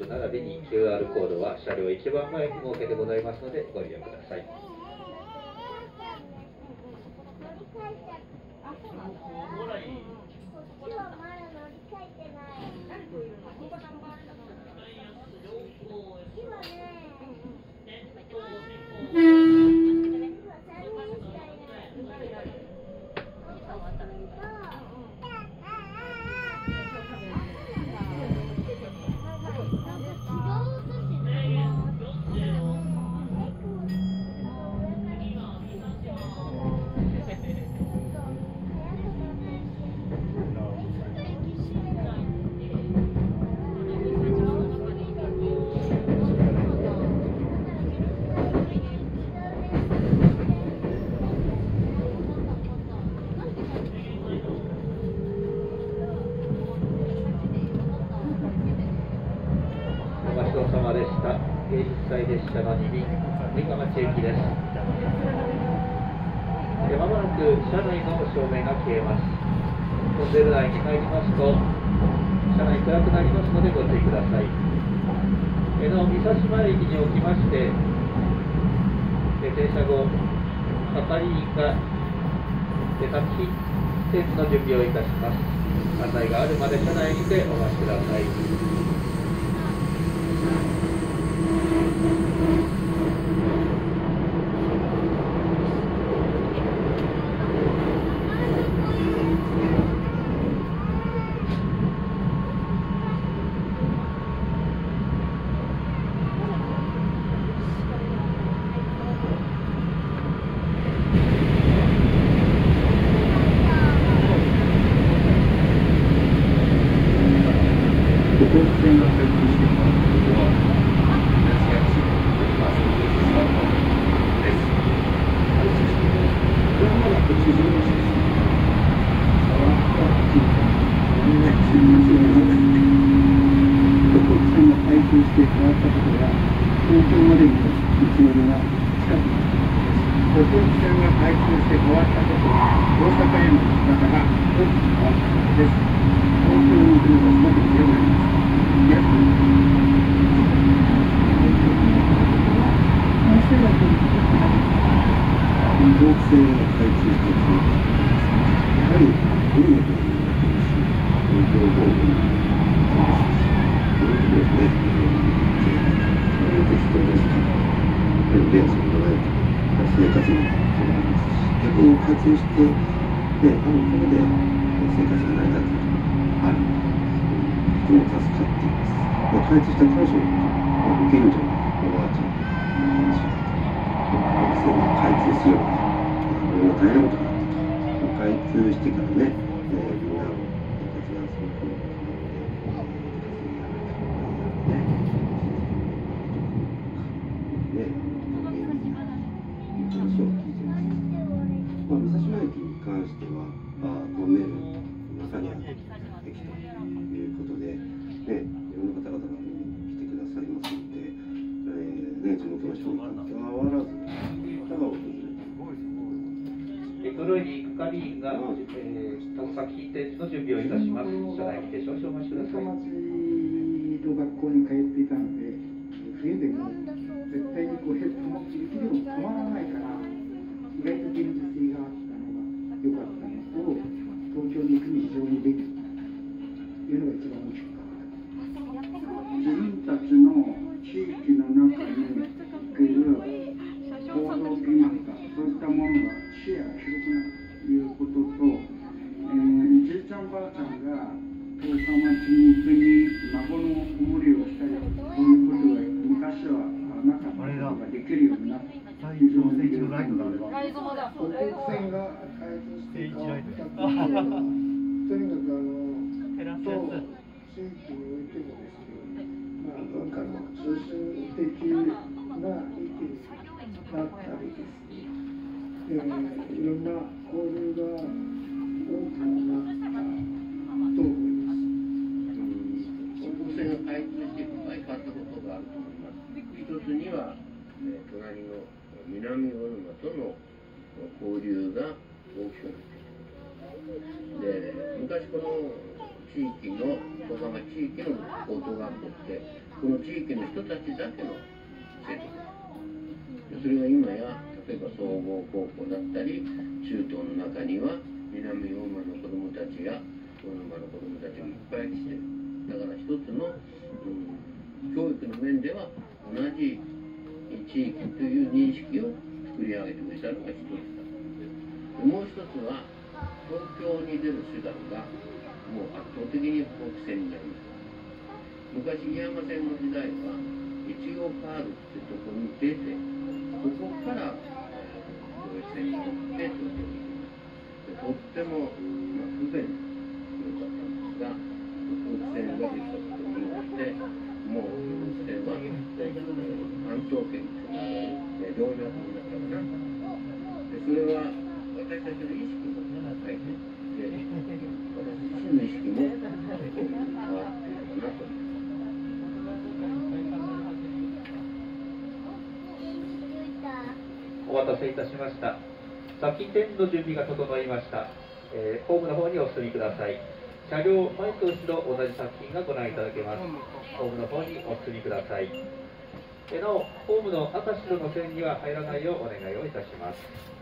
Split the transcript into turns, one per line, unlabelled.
プ並びに QR コードは車両一番前に設けてございますのでご利用ください。お待ちどうさまでした。平日祭列車の2便、三河町駅です。でまもなく車内の照明が消えます。トンネル内に入りますと、車内暗くなりますのでご注意ください。えなお、三差島駅におきまして、停車後、係員が出タクシーテープの準備をいたします。案内があるまで車内にてお待ちください。
歩行線が開通してからここは夏休みまあそういうスタートです開通してこれはまだ途中上です触った時にねすいませんなくて歩行線が開通して変わったことが東京までの道のりが近くなった歩行線が開通して変わったことは大阪への行き方が大きく変わったことです東京に行くのがすごく強くなります。約移動性が開通しているやはり海の方に東京方面にそうですね。そういう鉄道ですから、電車がないと生活にも困りますし、逆に開通して、ね、あることで生活が成り立つこともあるとても助かっています。で開通した当初、ご近所のおばあちゃんの話があって、開通しようか、これは大変なことになったと。開通してからね、えー、みんな生活がすごく、えー、ね、ね、話を聞いてます。まあ、武蔵野駅に関しては、あトンネルの中にある駅とえ
黒い係員が、えー、作品展示の準備をいたします。車内にて少々お待ちください。
町の学校に通っていたので、冬でもが
十日町に行くに孫の子守りをしたりそういうことが昔はなかったことができるようになって非常に喜んで
ライゾマだ。
国線が開通して変わったというのは、とにかくあの、当地域においてもですね、まあ、文化の中心的な駅になったりですね、えーいろんな交流が多くなった
つには、え隣の南魚沼との交流が大きくなってきた。で、昔この地域の、小浜地域の高等学校って、この地域の人たちだけの生徒それが今や例えば総合高校だったり中東の中には南大間の子どもたちや大沼の子どもたちがいっぱい来てるだから一つの、うん、教育の面では同じ地域という認識を作り上げてくれたのが一つ。だもう一つは東京に出る手段がもう圧倒的に北線になります。昔檜山線の時代は一応カールってとこに出てここから上越線に乗って東京に行きますとっても、まあ、不便良かったんですが北線ができたことによってもう北線は、え関東圏につながる動脈になったかなでそれは私たちの意識も変えてで私自身の意識も変わっているかなと
お待たせいたしました。先点の準備が整いました。えーホームの方にお進みください。車両前と後ろ同じ作品がご覧いただけます。ホームの方にお進みください。なお、ホームの赤白の線には入らないようお願いをいたします。